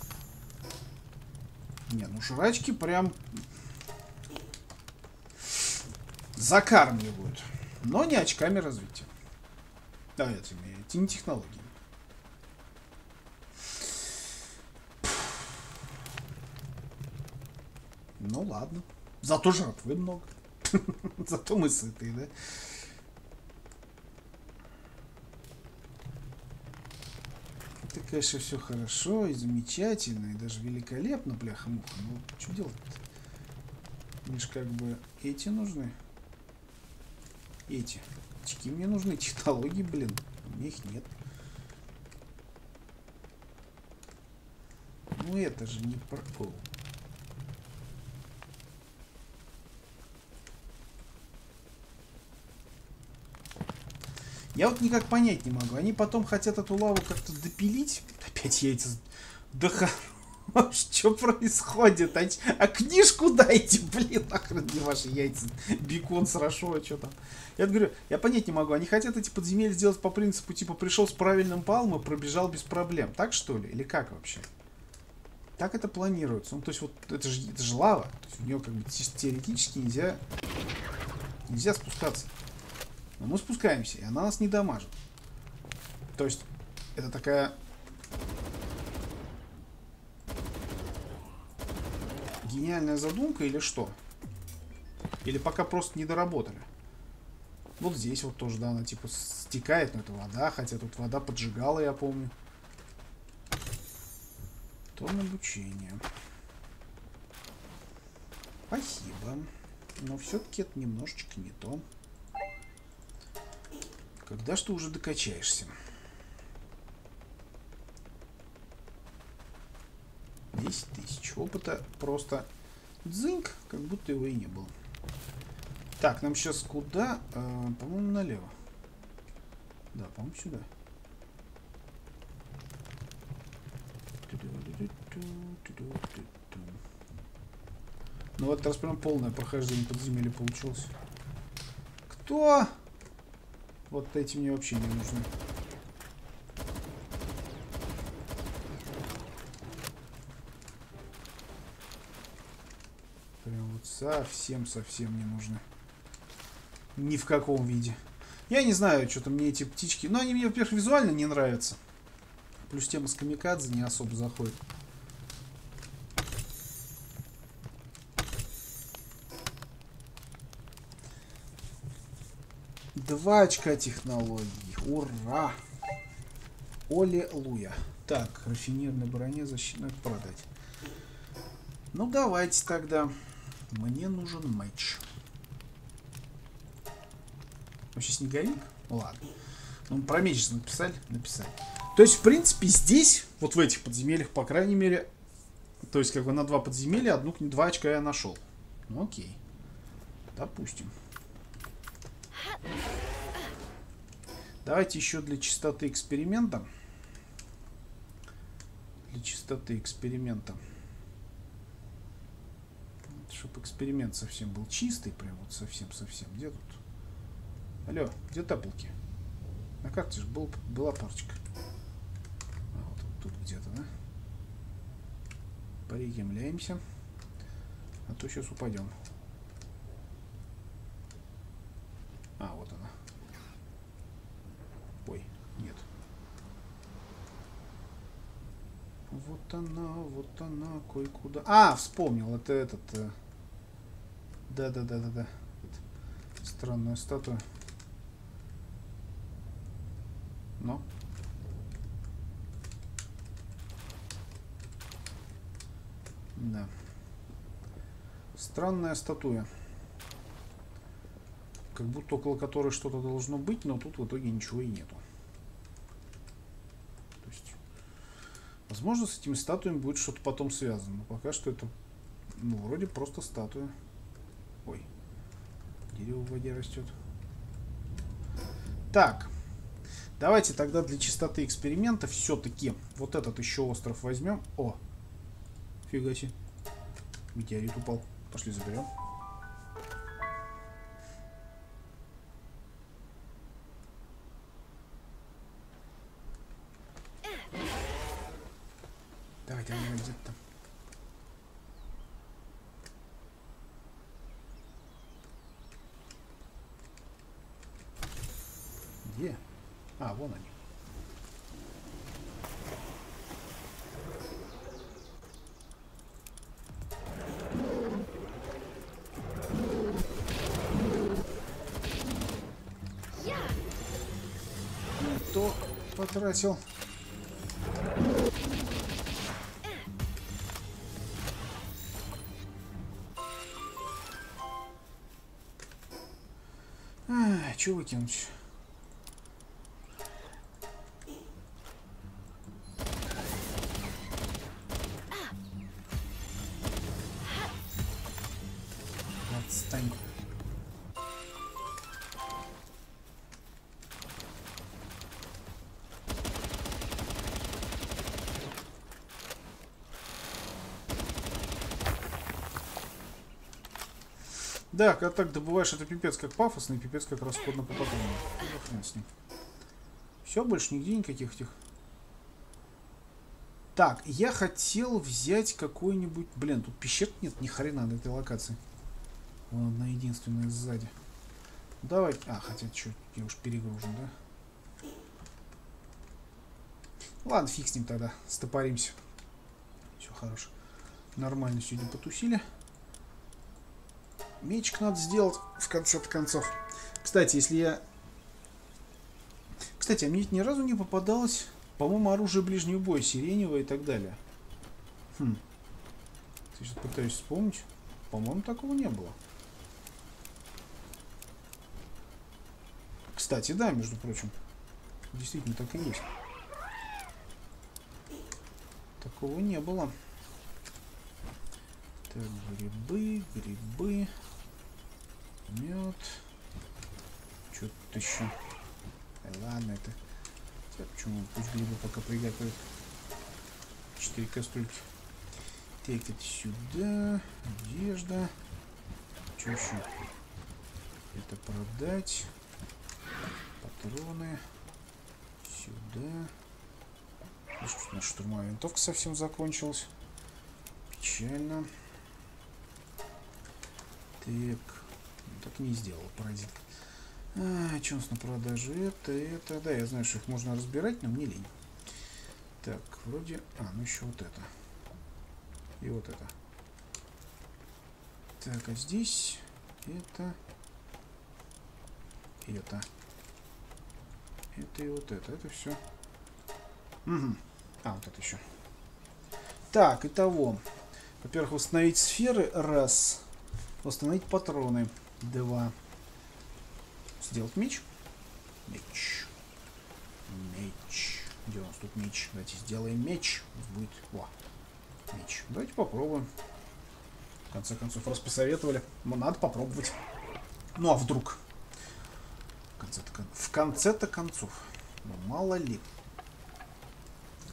Не, ну жрачки прям закармливают. Но не очками развития. Да, этими, этими технологиями. Ну ладно. Зато жратвы много. Зато мы сытые, да? Это, конечно, все хорошо и замечательно, и даже великолепно, бляха-муха. Ну, что делать-то? Мне же как бы эти нужны. Эти. Очки мне нужны, технологии, блин. У меня их нет. Ну это же не про... Я вот никак понять не могу. Они потом хотят эту лаву как-то допилить. Опять яйца. Да что происходит? А, а книжку дайте, блин, нахрен не ваши яйца. Бекон с Рошо, что там. Я говорю, я понять не могу. Они хотят эти подземелья сделать по принципу, типа, пришел с правильным палом и пробежал без проблем. Так, что ли? Или как вообще? Так это планируется. Ну, то есть, вот, это же, это же лава. То есть, у нее, как бы, теоретически нельзя, нельзя спускаться. Но мы спускаемся, и она нас не дамажит. То есть, это такая... Гениальная задумка или что? Или пока просто не доработали? Вот здесь вот тоже, да, она типа стекает, но это вода, хотя тут вода поджигала, я помню. Тон обучения. Спасибо. Но все-таки это немножечко не то. Когда что уже докачаешься? 10 тысяч опыта просто дзыньк, как будто его и не было. Так, нам сейчас куда? Э, по-моему, налево. Да, по-моему, сюда. Ну вот раз прям полное прохождение подземелья получилось. Кто? Вот эти мне вообще не нужны. Прям вот совсем-совсем не нужны. Ни в каком виде. Я не знаю, что-то мне эти птички... Но они мне, во-первых, визуально не нравятся. Плюс тема с камикадзе не особо заходит. Два очка технологий. Ура! Оле-луя. Так, рафинированной броне защитную продать. Ну, давайте тогда. Мне нужен матч. Вообще снеговик? Ладно. Ну, про меч написали? Написали. То есть, в принципе, здесь, вот в этих подземельях, по крайней мере, то есть, как бы на два подземелья, одну, два очка я нашел. Ну, окей. Допустим. Давайте еще для чистоты эксперимента. Для чистоты эксперимента. Чтобы эксперимент совсем был чистый, прям вот совсем-совсем. Где тут? Алло, где таблки? На карте же был, была парочка. А, вот, вот тут где-то, да? Приземляемся. А то сейчас упадем. А, вот она. Ой, нет. Вот она, вот она, кое-куда. А, вспомнил, это этот... Э, да-да-да-да-да. Странная статуя. Но. Да. Странная статуя. Как будто около которой что-то должно быть, но тут в итоге ничего и нету. То есть, возможно, с этими статуями будет что-то потом связано. Но пока что это, ну, вроде просто статуя. Ой, дерево в воде растет. Так, Давайте тогда для чистоты эксперимента все-таки вот этот еще остров возьмем. О, фига себе. Метеорит упал. Пошли заберем. Потратил. А, что выкинуть? Да, когда так добываешь, это пипец как пафосно и пипец как расходно по патронам. Ну, хрен с ним. Все, больше нигде никаких этих. Так, я хотел взять какой-нибудь... Блин, тут пещер нет ни хрена на этой локации. Вон одна единственная сзади. Давай... А, хотя, что, я уж перегружен, да? Ладно, фиг с ним тогда. Стопоримся. Все хорошо. Нормально сегодня потусили. Мечик надо сделать в конце концов. Кстати, если я... Кстати, а мне ни разу не попадалось, по-моему, оружие ближнего боя, сиреневое и так далее. Хм. Сейчас пытаюсь вспомнить. По-моему, такого не было. Кстати, да, между прочим. Действительно, так и есть. Такого не было. Так, грибы, грибы, мед. Что-то еще. Э, ладно, это... Так, почему? Пусть грибы пока приготовят. Четыре кастрюльки. Так, это сюда. Одежда. Что еще? Это продать. Патроны. Сюда. Слушай, наша штурмовая винтовка совсем закончилась. Печально. Так. Ну, так не сделал, паразит. А, что у нас на продаже? Это, это... Да, я знаю, что их можно разбирать, но мне лень. Так, вроде... А, ну еще вот это. И вот это. Так, а здесь... Это... Это. Это и вот это. Это все. Угу. А, вот это еще. Так, итого. Во-первых, установить сферы. Раз. Установить патроны. Два. Сделать меч. Меч. Меч. Где у нас тут меч? Давайте сделаем меч. Будет... О, меч. Давайте попробуем. В конце концов, раз посоветовали. Ну, надо попробовать. Ну, а вдруг? В конце-то, в конце-то концов. Ну, мало ли.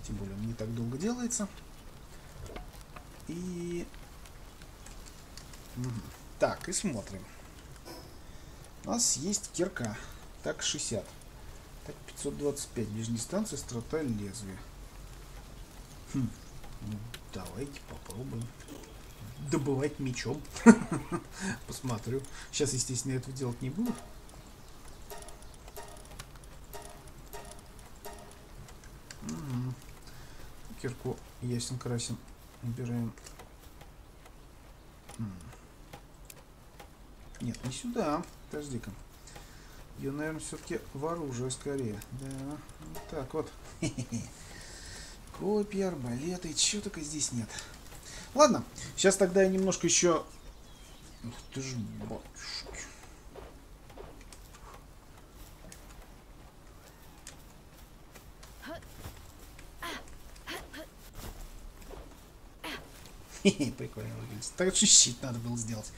Тем более, он не так долго делается. И... Угу. Так, и смотрим. У нас есть кирка. Так, 60. Так, 525. Ближней станции, страта лезвия. Хм. Ну, давайте попробуем. Добывать мечом. Посмотрю. Сейчас, естественно, этого делать не буду. Угу. Кирку ясен красен. Убираем. Нет, не сюда. Подожди-ка. Ее, наверное, все-таки в оружие скорее. Да, вот так вот. Копья, арбалеты, чего только здесь нет. Ладно, сейчас тогда я немножко еще... Ух ты ж, батюшки. Прикольно выглядит. Так что щит надо было сделать.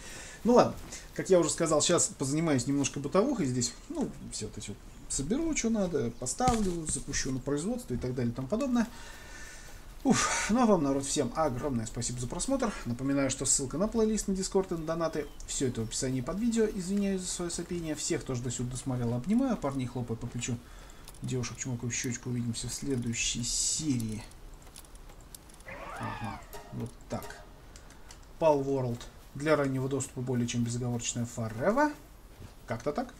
Ну ладно, как я уже сказал, сейчас позанимаюсь немножко бытовухой здесь. Ну, все эти вот соберу, что надо, поставлю, запущу на производство и так далее и тому подобное. Уф, ну а вам, народ, всем огромное спасибо за просмотр. Напоминаю, что ссылка на плейлист, на дискорд и на донаты. Все это в описании под видео. Извиняюсь за свое сопение. Всех, кто до сюда досмотрел, обнимаю. Парней хлопаю по плечу. Девушек чмокаю в щечку. Увидимся в следующей серии. Ага, вот так. Pal World для раннего доступа более чем безоговорочная Forever. Как-то так.